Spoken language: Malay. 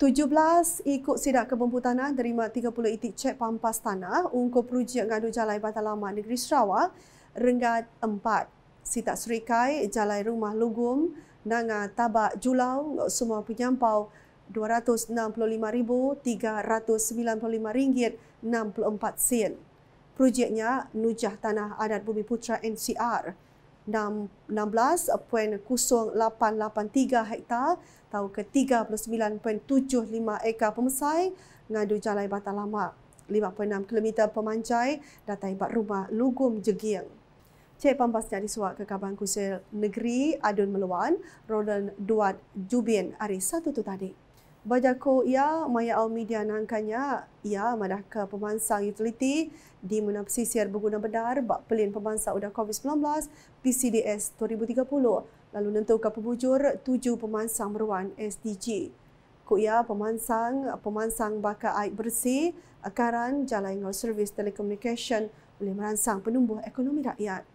17 ikut sidak kebun tanah terima 30 itik cek pampas tanah ungkup projek ngadu jalai Batal Lama Negeri Sarawak renggat 4 sitak serikai jalai rumah lugum nanga tabak julau semua penyampau RM206,395.64 Projeknya Nujah Tanah Adat Bumi Putra NCR 16.0883 hektar atau ke 39.75 ekar pemesai ngadu jalai batal lama 56 km pemanjai datai bat rumah Lugum Jegiang. Cik Pampasnya disuak ke Kaban Kusel Negeri Adun Meluan, Roland Duat Jubin hari satu tu tadi. Bajako ia maya au media nangkanya ia madah ke pemansang utility di mana pesisir berguna bedar bak pelin pemansang udah COVID-19 PCDS 2030 lalu nentukan pembujur tujuh pemansang meruan SDG. Ku ia pemansang pemansang bakar air bersih akaran jalan ngau servis telekomunikasi oleh merangsang penumbuh ekonomi rakyat.